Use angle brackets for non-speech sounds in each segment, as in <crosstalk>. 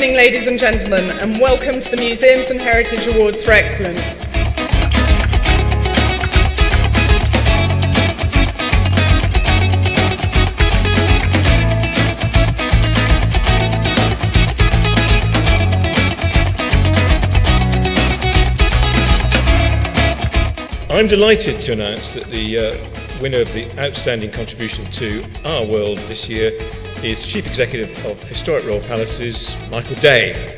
ladies and gentlemen, and welcome to the Museums and Heritage Awards for Excellence. I'm delighted to announce that the uh, winner of the Outstanding Contribution to Our World this year is Chief Executive of Historic Royal Palaces, Michael Day.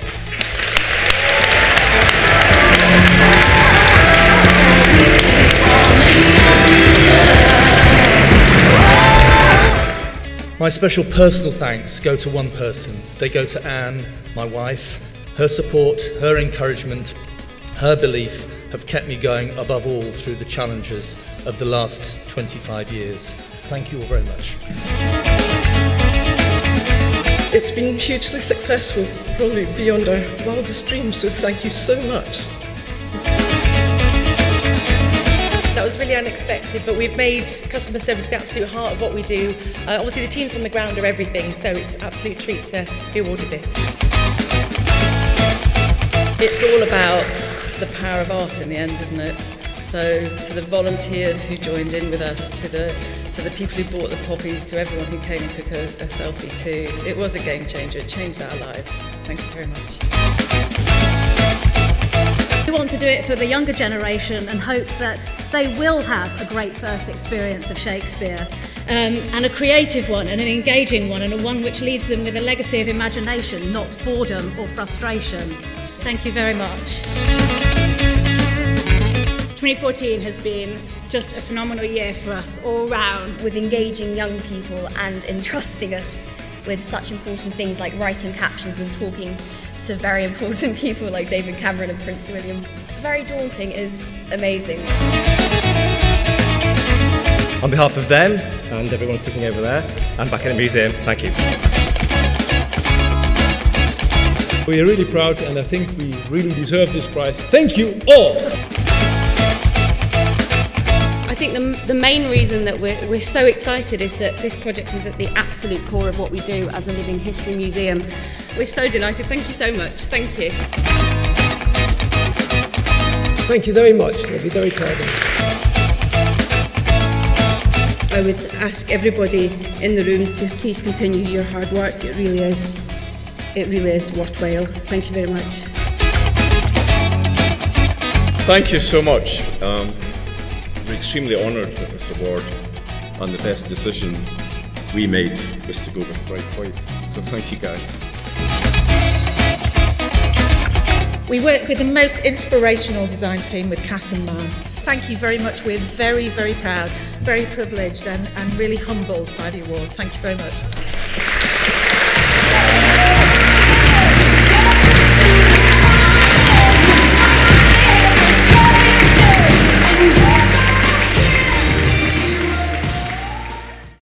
My special personal thanks go to one person. They go to Anne, my wife. Her support, her encouragement, her belief have kept me going above all through the challenges of the last 25 years. Thank you all very much. It's been hugely successful, probably beyond our wildest dreams, so thank you so much. That was really unexpected, but we've made customer service the absolute heart of what we do. Uh, obviously, the teams on the ground are everything, so it's an absolute treat to be awarded this. It's all about the power of art in the end, isn't it? So to the volunteers who joined in with us, to the to the people who bought the poppies, to everyone who came and took a, a selfie too. It was a game changer. It changed our lives. Thank you very much. We want to do it for the younger generation and hope that they will have a great first experience of Shakespeare um, and a creative one and an engaging one and a one which leads them with a legacy of imagination, not boredom or frustration. Thank you very much. 2014 has been just a phenomenal year for us all round. With engaging young people and entrusting us with such important things like writing captions and talking to very important <laughs> people like David Cameron and Prince William. Very daunting is amazing. On behalf of them and everyone sitting over there and back in the museum, thank you. We are really proud and I think we really deserve this prize. Thank you all! I think the, the main reason that we're, we're so excited is that this project is at the absolute core of what we do as a living history museum. We're so delighted. Thank you so much. Thank you. Thank you very much. I'll be very proud of I would ask everybody in the room to please continue your hard work. It really is, it really is worthwhile. Thank you very much. Thank you so much. Um, we're extremely honoured with this award and the best decision we made was to go with Bright White. So thank you guys. We work with the most inspirational design team with Casson Mann. Thank you very much. We're very, very proud, very privileged and, and really humbled by the award. Thank you very much.